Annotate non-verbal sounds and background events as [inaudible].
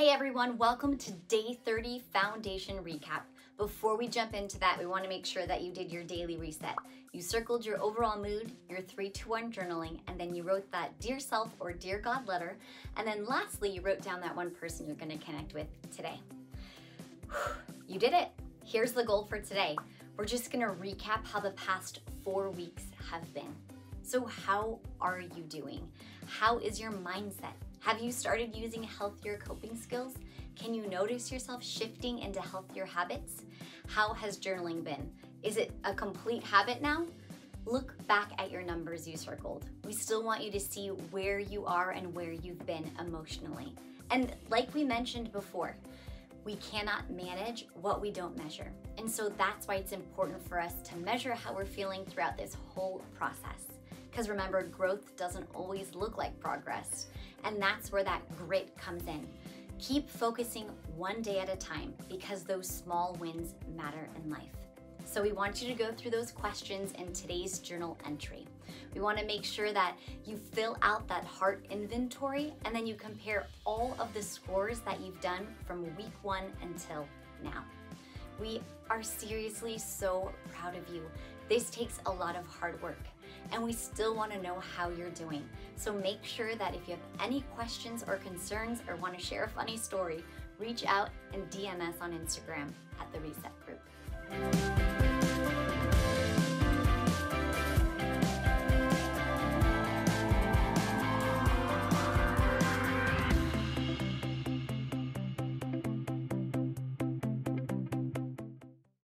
Hey everyone, welcome to day 30 foundation recap. Before we jump into that, we want to make sure that you did your daily reset. You circled your overall mood, your 3 to 1 journaling, and then you wrote that Dear Self or Dear God letter. And then lastly, you wrote down that one person you're going to connect with today. [sighs] You did it. Here's the goal for today. We're just going to recap how the past four weeks have been. So, how are you doing? How is your mindset? Have you started using healthier coping skills? Can you notice yourself shifting into healthier habits? How has journaling been? Is it a complete habit now? Look back at your numbers you circled. We still want you to see where you are and where you've been emotionally. And like we mentioned before, we cannot manage what we don't measure. And so that's why it's important for us to measure how we're feeling throughout this whole process. Because remember, growth doesn't always look like progress. And that's where that grit comes in. Keep focusing one day at a time because those small wins matter in life. So, we want you to go through those questions in today's journal entry. We want to make sure that you fill out that heart inventory and then you compare all of the scores that you've done from week one until now. We are seriously so proud of you. This takes a lot of hard work and we still want to know how you're doing. So make sure that if you have any questions or concerns or want to share a funny story, reach out and DM us on Instagram at the Reset.